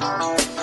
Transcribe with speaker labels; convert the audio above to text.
Speaker 1: Bye.